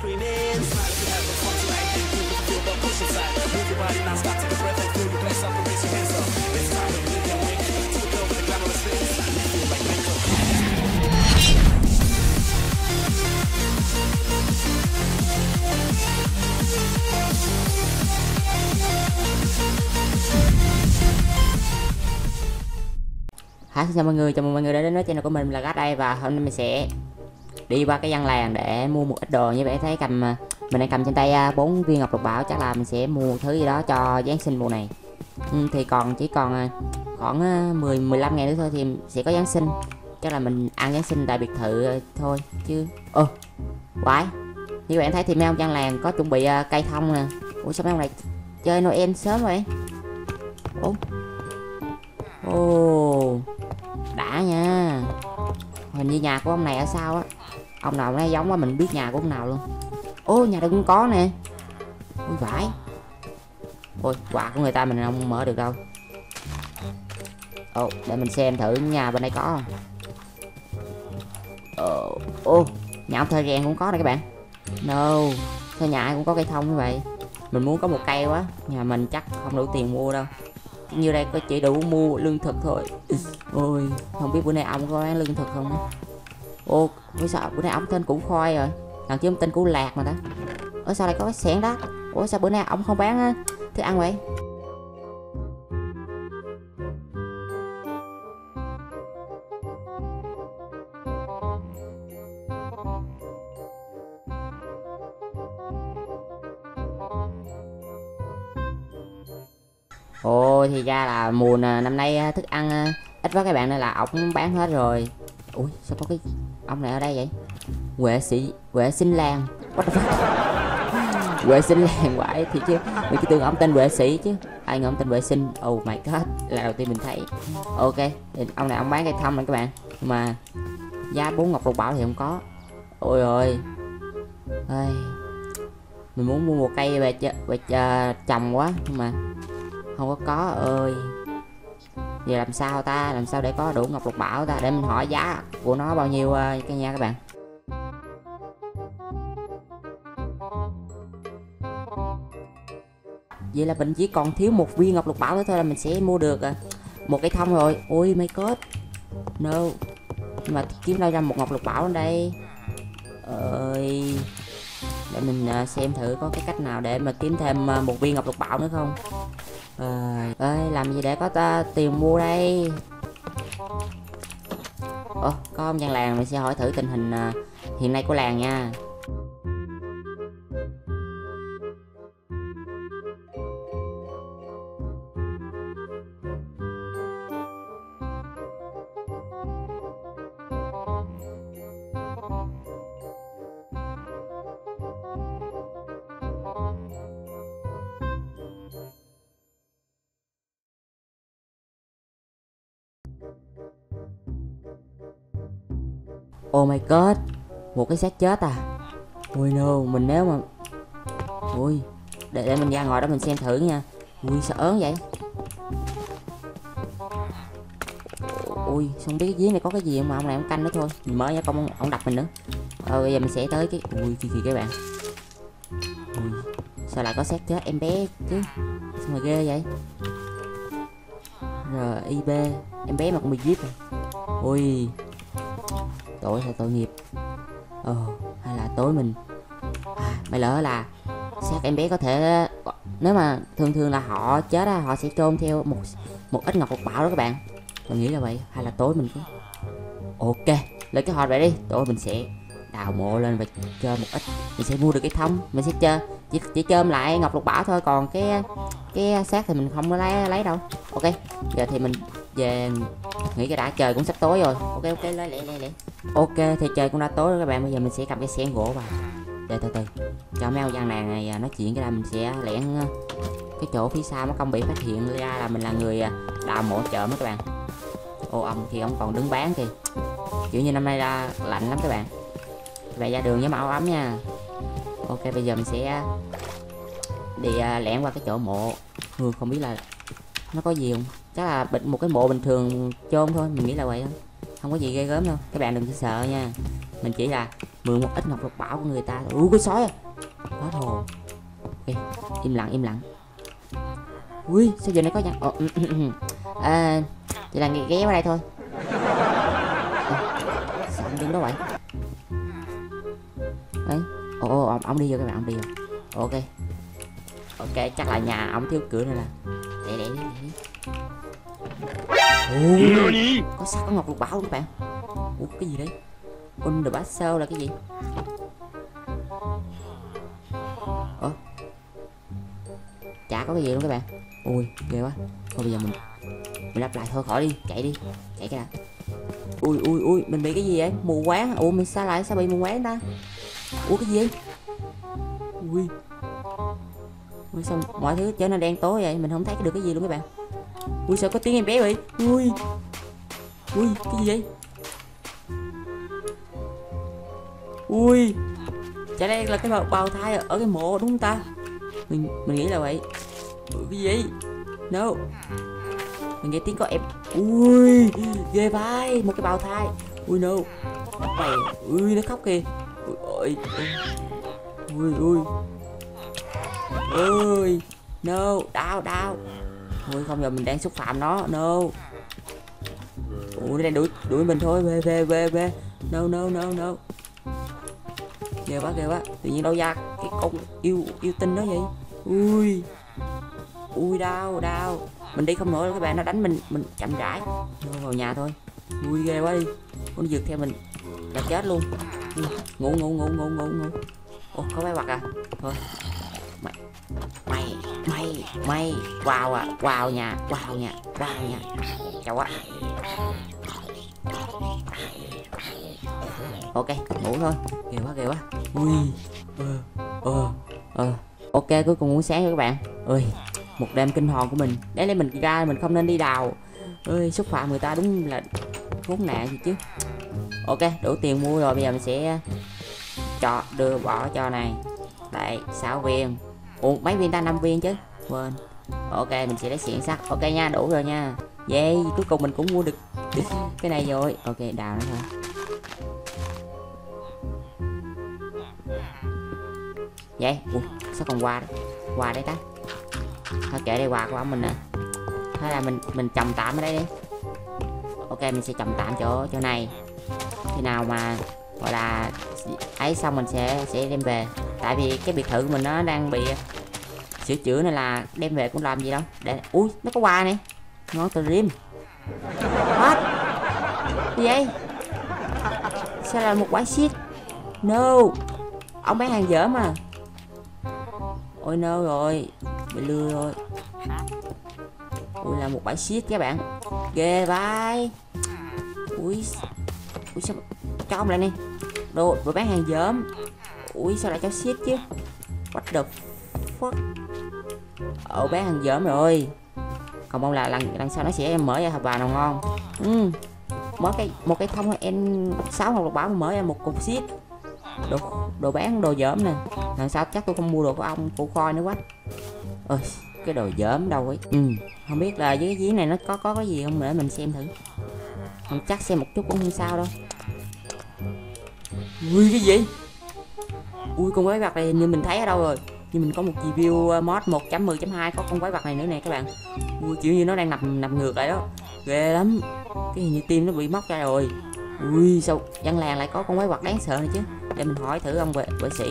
screaming. Smile if you have the fun tonight. Feel the push inside. Move your body stop, take a breath, and feel your up and raise your hands up. It's time to live. To the with the glamorous. You feel like mental. Hi, xin chào mọi người, chào mừng mọi người đã đến với channel của mình là Gat đây và hôm nay mình sẽ đi qua cái dân làng để mua một ít đồ như vậy thấy cầm à, mình đang cầm trên tay à, bốn viên ngọc lục bảo chắc là mình sẽ mua thứ gì đó cho Giáng sinh mùa này. Ừ, thì còn chỉ còn à, khoảng 10 15 ngày nữa thôi thì sẽ có Giáng sinh. Chắc là mình ăn Giáng sinh tại biệt thự thôi chứ. Ơ quái. Như bạn thấy thì mấy ông dân làng có chuẩn bị cây thông nè. Ủa sao mấy ông này chơi Noel sớm vậy? Ủa? Ồ đã nha. Hình như nhà của ông này ở sau á ông nào nó giống quá mình biết nhà của ông nào luôn. Ô, nhà đừng có nè. Ôi, vãi. Ôi, quà của người ta mình không mở được đâu. Ồ để mình xem thử nhà bên đây có không. Ồ ô, nhà ông thời gian cũng có nè các bạn. No, sao nhà ai cũng có cây thông như vậy? Mình muốn có một cây quá, nhà mình chắc không đủ tiền mua đâu. Như đây có chỉ đủ mua lương thực thôi. Ôi, không biết bữa nay ông có bán lương thực không ô bữa sao, bữa nay ông tên cũng khoai rồi. Lần trước ông tên cũng lạc mà ta ở sao lại có cái xẻng đó? Ủa, sao bữa nay ông không bán thức ăn vậy? Ồ thì ra là mùa à, năm nay à, thức ăn à, ít quá các bạn, nên là ổng bán hết rồi. Ui, sao có cái ông này ở đây vậy? Huệ sĩ Huệ sinh làng Huệ sinh làng quái thì chứ. Mình cứ tưởng ông tên Huệ sĩ chứ. Ai ngờ ông tên Huệ sinh. Oh my god Là đầu tiên mình thấy. Ok thì ông này ông bán cây thông này các bạn. Nhưng mà Giá bốn ngọc lục bảo thì không có. Ôi ơi ơi Mình muốn mua một cây về, ch- về ờ, trồng quá Nhưng mà không có có. Ơi giờ làm sao ta? Làm sao để có đủ ngọc lục bảo ta? Để mình hỏi giá của nó bao nhiêu ờ, cái nha các bạn? Vậy là mình chỉ còn thiếu một viên ngọc lục bảo nữa thôi là mình sẽ mua được ờ, một cái thông rồi. Ôi my god no. Nhưng mà kiếm đâu ra một ngọc lục bảo ở đây? Ơi để mình ờ, xem thử có cái cách nào để mà kiếm thêm một viên ngọc lục bảo nữa không? Ờ, à, ơi, làm gì để có ta tiền mua đây? Ồ, có ông dân làng mình sẽ hỏi thử tình hình à, hiện nay của làng nha. Oh my god Một cái xác chết à? Ui no Mình nếu mà Ui Để, để mình ra ngoài đó mình xem thử nha. Ui sao ớn vậy. Ui không biết cái giếng này có cái gì không mà ông này ông canh nữa thôi. Mình mới nha công ông đập mình nữa. Ờ bây giờ mình sẽ tới cái Ui kìa kìa các bạn. Ui Sao lại có xác chết em bé chứ? Sao mà ghê vậy? RIB Em bé mà cũng bị giết rồi Ui tội thật tội nghiệp. Ờ hay là tối mình. À, mày lỡ là xác em bé có thể nếu mà thường thường là họ chết á họ sẽ chôn theo một một ít ngọc lục bảo đó các bạn. Mình nghĩ là vậy hay là tối mình cứ ok lấy cái hòn vậy đi. Tối mình sẽ đào mộ lên và chơi một ít. Mình sẽ mua được cái thông mình sẽ chơi chỉ chỉ chôm lại ngọc lục bảo thôi. Còn cái cái xác thì mình không có lấy lấy đâu ok, giờ thì mình về nghĩ cái đã, trời cũng sắp tối rồi. Ok ok lấy lẹ lẹ lẹ ok, thì trời cũng đã tối rồi các bạn. Bây giờ mình sẽ cầm cái xẻng gỗ vào. Để từ từ. Cho mấy ông gian nàng này à, nói chuyện cái là mình sẽ lẻn à, cái chỗ phía sau nó không bị phát hiện ra là mình là người à, đào mộ chợ mấy các bạn. Ô, ông thì ông còn đứng bán kìa. Kiểu như năm nay ra lạnh lắm các bạn. Về ra đường với màu ấm nha. Ok, bây giờ mình sẽ đi lẻn qua cái chỗ mộ. Người không biết là nó có gì không? Chắc là bệnh một cái mộ bình thường chôn thôi mình nghĩ là vậy thôi. Không có gì ghê gớm đâu. Các bạn đừng có sợ nha. Mình chỉ là mượn một ít ngọc lục bảo của người ta ui có sói à. Hết hồn im lặng im lặng. Ui sao giờ này có nhăn ờ, ừ, ừ, ừ. à, chỉ là ghé ghé vào đây thôi. À, sao ông đứng đó vậy? Đấy ồ ông, ông đi vô các bạn ông đi vô. Ok. Ok chắc là nhà ông thiếu cửa này là để có sao có ngọc lục bảo luôn các bạn? Ủa, cái gì đấy? On the là cái gì? Ủa? Chả có cái gì luôn các bạn. Ui, ghê quá. Thôi bây giờ mình mình lặp lại thôi, khỏi đi. Chạy đi. Chạy cái nào ui ui ui, mình bị cái gì vậy? Mù quáng. Ủa, mình sao lại, sao bị mù quáng ta? Ủa, cái gì vậy? Ui. Ui, sao mọi thứ trở nên đen tối vậy? Mình không thấy được cái gì luôn các bạn ui sao có tiếng em bé vậy? Ui. Ui cái gì vậy? Ui. Chả đây là cái bào, bào thai ở cái mộ đúng không ta? Mình mình nghĩ là vậy. Ui, cái gì no. Mình nghe tiếng có em. Ui ghê vai một cái bào thai. Ui no. Mày ui nó khóc kìa. Ui ôi. Ui ui. Ui no. Đau đau thôi, không, giờ mình đang xúc phạm nó. No. Ủa, nó đang đuổi đuổi mình thôi. Về về về về. No no no no. Ghê quá ghê quá. Tự nhiên đâu ra cái con yêu yêu tinh đó vậy? Ui. Ui, đau đau. Mình đi không nổi đâu, các bạn. Nó đánh mình mình chậm rãi. Vô vào nhà thôi. Ui, ghê quá đi. Con giật theo mình là chết luôn. Ngủ ngủ ngủ ngủ ngủ ngủ. Ô có bé mặt à? Thôi. Mày mày mày mày vào à vào nhà vào nhà vào nhà chào quá ok ngủ thôi. Ghê quá ghê quá. Ui ờ ờ. Ờ ok cuối cùng cũng sáng rồi các bạn. Ơi một đêm kinh hồn của mình. Đấy lấy mình ra mình không nên đi đào. Ơi xúc phạm người ta đúng là khốn nạn gì chứ. Ok đủ tiền mua rồi. Bây giờ mình sẽ cho đưa bỏ cho này. Đây 6 viên ủa, mấy viên ta 5 viên chứ? Quên. Ok, mình sẽ lấy xiển sắt. Ok nha, đủ rồi nha. Yeah cuối cùng mình cũng mua được cái này rồi. Ok, đào nó thôi. Vậy, ủa, sao còn quà quà đây ta? Thôi kệ đây quà của ông mình nè. Thế là mình mình trồng tạm ở đây đi. Ok, mình sẽ trồng tạm chỗ chỗ này. Khi nào mà, gọi là, ấy xong mình sẽ sẽ đem về tại vì cái biệt thự của mình nó đang bị à, sửa chữa nên là đem về cũng làm gì đâu. Để, ui, nó có quà này. Ngon từ rim. What gì vậy? Sao là một quái shit no. Ông bán hàng dở mà. Ôi, no rồi. Bị lừa rồi. Ui, là một bãi shit các bạn. Ghê vai. Ui ui, sao cho ông lại nè đồ vừa bán hàng dởm ui, sao lại cho shit chứ? What the fuck? Ở bé hàng dởm rồi. Còn mong là lần lần sau nó sẽ em mở ra hộp bài nào ngon. Ừ mở cái, một cái thông em sáu hoặc lục bảo mở ra một cục shit đồ đồ bán đồ dởm nè. Lần sau chắc tôi không mua đồ của ông, của khoi nữa quá. Ơi cái đồ dởm đâu ấy. Ừ không biết là dưới cái giếng này nó có có cái gì không để mình xem thử. Không, chắc xem một chút cũng không sao đâu. Ui, cái gì? Ui con quái vật này như mình thấy ở đâu rồi. Như mình có một review ờ, mod 1.10.2 có con quái vật này nữa nè các bạn. Ui kiểu như nó đang nằm nằm ngược lại đó. Ghê lắm. Cái hình như tim nó bị móc ra rồi. Ui sao dân làng lại có con quái vật đáng sợ này chứ? Để mình hỏi thử ông vệ, vệ sĩ.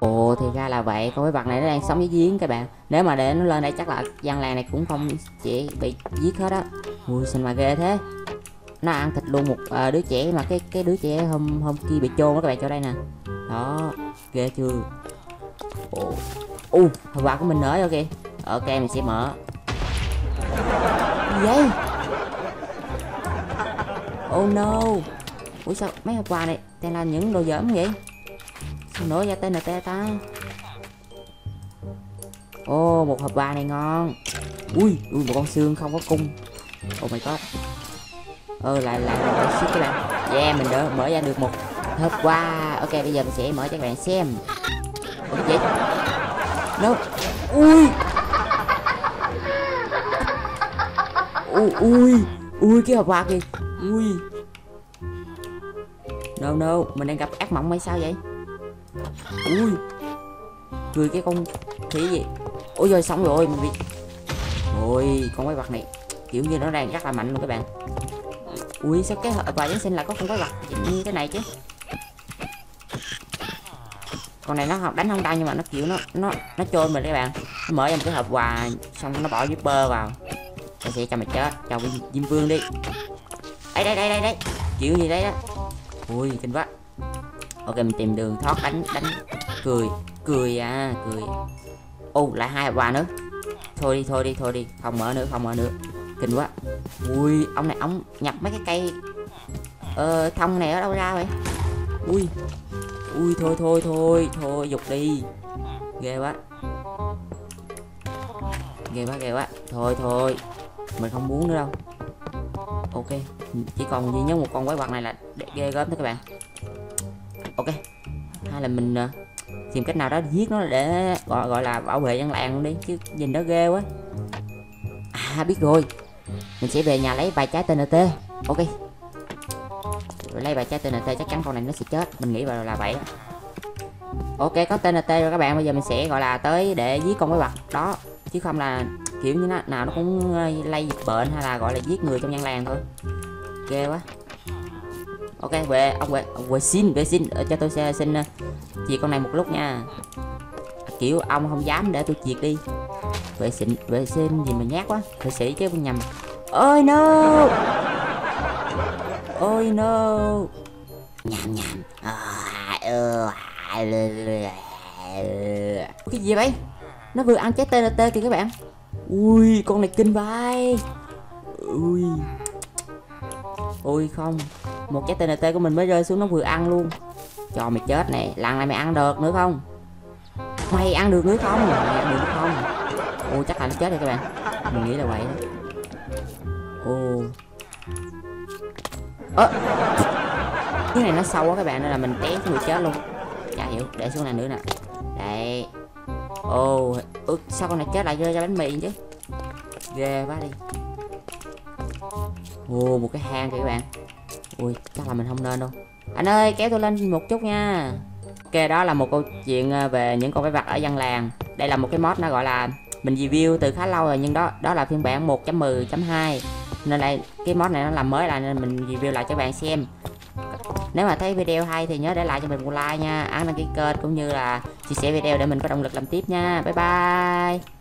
Ồ thì ra là vậy. Con quái vật này nó đang sống với giếng các bạn. Nếu mà để nó lên đây chắc là gian làng này cũng không chỉ bị giết hết á. Ui xin mà ghê thế. Nó ăn thịt luôn một à, đứa trẻ mà cái cái đứa trẻ hôm hôm kia bị chôn đó các bạn cho đây nè. Đó ghê chưa. Ồ. U hộp quà của mình nữa, rồi kìa. Ờ, ok mình sẽ mở. Gì vậy? Oh no. Ủa sao mấy hộp quà này toàn là những đồ dởm vậy? Sao nổi ra tên là ta? Ô một hộp quà này ngon. Ui ui một con xương không có cung. Oh my god. Ờ lại lại lại ship các bạn yeah mình đỡ mở ra được một hộp quà. Ok bây giờ mình sẽ mở cho các bạn xem. Ủa, nó ui! Ui ui ui cái hộp quà kìa. Ui. No no mình đang gặp ác mộng hay sao vậy? Ui. Cười cái con khỉ gì? Ôi giời xong rồi mình bị ôi con quái vật này. Kiểu như nó đang rất là mạnh luôn các bạn. Ui sao cái hộp quà giáng sinh lại có con quái vật như thế này chứ? Con này nó không đánh không đau nhưng mà nó kiểu nó nó nó trôi mình các bạn. Nó mở ra một cái hộp quà xong nó bỏ bơ vào. Tôi sẽ cho mày chết cho Diêm, Vương đi. Đây đây đây đây đây kiểu gì đấy đó. Ui kinh quá. Ok mình tìm đường thoát đánh đánh cười. Cười à cười. Ô lại hai hộp quà nữa. Thôi đi thôi đi thôi đi. Không mở nữa không mở nữa. Kinh quá. Ui ông này ông nhập mấy cái cây ờ thông này ở đâu ra vậy? Ui ui thôi thôi thôi thôi dục đi. Ghê quá. Ghê quá ghê quá. Thôi thôi. Mình không muốn nữa đâu. Ok chỉ còn duy nhất một con quái vật này là để ghê gớm thôi các bạn. Ok hay là mình uh, tìm cách nào đó giết nó để gọi gọi là bảo vệ dân làng đi chứ nhìn nó ghê quá. À biết rồi. Mình sẽ về nhà lấy vài trái TNT ok rồi lấy bài trái TNT chắc chắn con này nó sẽ chết. Mình nghĩ vào là vậy. Đó. ok, có TNT rồi các bạn. Bây giờ mình sẽ, gọi là, tới để giết con quái vật. Đó. Chứ không là, kiểu như nó, nào nó cũng ờ, lây dịch bệnh hay là, gọi là, giết người trong dân làng thôi. Ghê quá. Ok, về, ông về ông về xin về xin. Ờ, cho tôi xe, xin ờ, chị con này một lúc nha. À, kiểu, ông không dám để tôi diệt đi. Vệ sinh vệ sinh gì mà nhát quá. Vệ sĩ chứ, nhầm. Ôi, no! Ôi no. Nhầm nhầm cái gì vậy? Nó vừa ăn trái TNT kìa các bạn. Ui, con này kinh vai. Ui. Ui không. Một trái TNT của mình mới rơi xuống nó vừa ăn luôn. Cho mày chết nè lần này mày ăn được nữa không? Mày ăn được nữa không? Mày ăn được nữa không? Ui chắc là nó chết rồi các bạn. Mình nghĩ là vậy đó. Ồ ơ. Cái này nó sâu quá các bạn nên là mình té người chết luôn. Chả hiểu. Để xuống này nữa nè. Đây Oh. ừ, sao con này chết lại rơi ra bánh mì chứ? Ghê quá đi. Oh một cái hang kìa các bạn. Ui chắc là mình không nên đâu. Anh ơi kéo tôi lên một chút nha. Ok đó là một câu chuyện ờ, về những con quái vật ở dân làng. Đây là một cái mod nó gọi là mình review từ khá lâu rồi nhưng đó đó là phiên bản 1.10.2 nên đây, cái mod này nó làm mới lại nên mình review lại cho bạn xem. Nếu mà thấy video hay thì nhớ để lại cho mình một like nha. Ấn đăng ký kênh cũng như là chia sẻ video để mình có động lực làm tiếp nha. Bye bye.